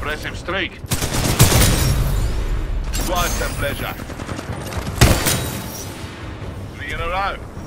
Impressive streak. Quite a pleasure. Three in a row.